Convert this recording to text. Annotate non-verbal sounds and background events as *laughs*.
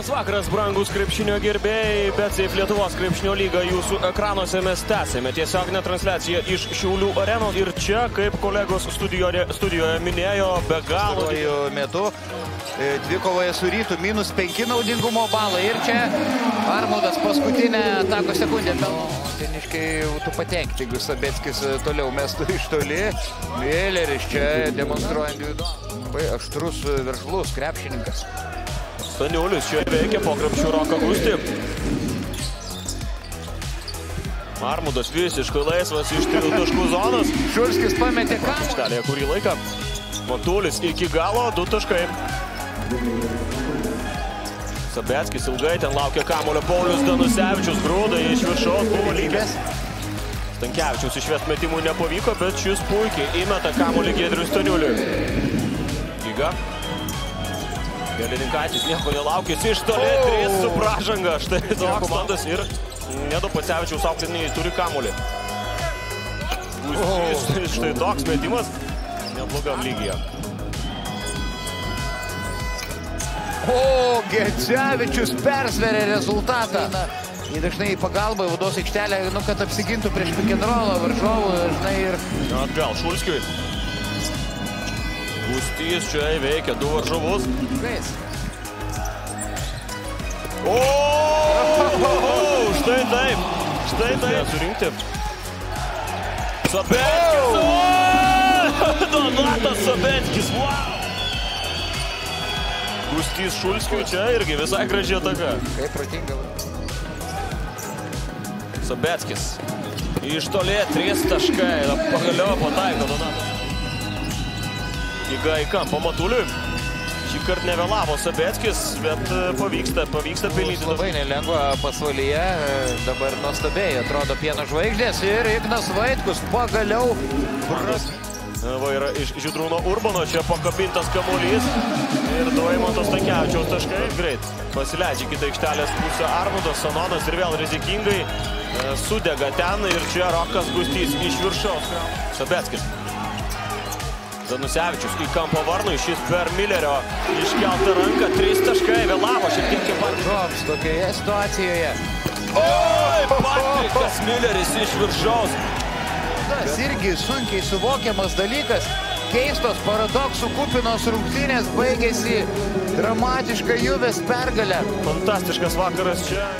Labas vakaras, brangus krepšinio gerbėjai, bet Seif Lietuvos krepšinio lyga jūsų ekranuose mes tęsėme tiesioginę transliaciją iš Šiaulių arenos ir čia, kaip kolegos studijoje, studijoje minėjo, be galo metu e, dvikovoje su rytu minus 5 naudingumo balai. Ir čia Armaudas paskutinę atako sekundę. Teniškai būtų patenkti, jeigu Sabetskis e, toliau mestų iš toli. Vėleris čia demonstruoja individualų. Labai aštrus, e, veržlus krepšininkas. Staniulis čia veikia po krepšių Roką Gusti. Marmudas visiškai laisvas iš trijų taškų zonos. Šulskis pametė kamuolį. Aikštelėje kurį laiką. Matulis iki galo, du taškai. Sabetskis ilgai ten laukia kamulio Paulius Danusevičius, grūda iš viršaus, buvo lygęs. Stankevičius išvest metimų nepavyko, bet šis puikiai įmeta kamulį Giedriui Staniuliui. Lyga. Gelininkaitis nieko nelaukęs iš toli, trys su pražanga. Štai toks komandas ir Nedo Pacevičiaus aukliniai turi kamulį. Štai, štai toks metimas neblogam lygyje. O, Gecevičius persverė rezultatą. Jį dažnai į pagalbą į vados aikštelę, nu, kad apsigintų prieš pikenrolą varžovų, žinai, ir Atgal Šulskiui. Gustys čia įveikia du varžovus. O, štai taip. Štai taip. Surinkti. Sabeckis. *laughs* Donatas Sabeckis. Wow. Gustys Šulskiui čia irgi visai graži ataka. Kaip protinga. Sabeckis. Iš toli trys taškai. Pagaliau pataiko Donatas. Įga į kampą Matuliui. Šį kartą nevėlavo Sabeckis, bet e, pavyksta, pavyksta pelnyti. Labai nelengva pasvalyje, dabar nuostabiai atrodo pieno žvaigždės ir Ignas Vaitkus pagaliau Pras. Va yra iš Žydrūno Urbano, čia pakabintas kamuolys ir Doimantos Stankevičiaus taškai. Greit pasileidžia kitą aikštelės pusę Armudas, Sanonas ir vėl rizikingai e, sudega ten ir čia Rokas Gustys iš viršaus. Sabeckis. Zanusevičius į kampo varnui, šis per Millerio iškeltą ranką, trys taškai, vėlavo šiek tiek kaip pat. Žoms tokioje situacijoje. Oi, Patrikas Milleris iš viršaus. Tas irgi sunkiai suvokiamas dalykas. Keistos paradoksų kupinos rungtynės baigėsi dramatiška Juves pergalė. Fantastiškas vakaras čia.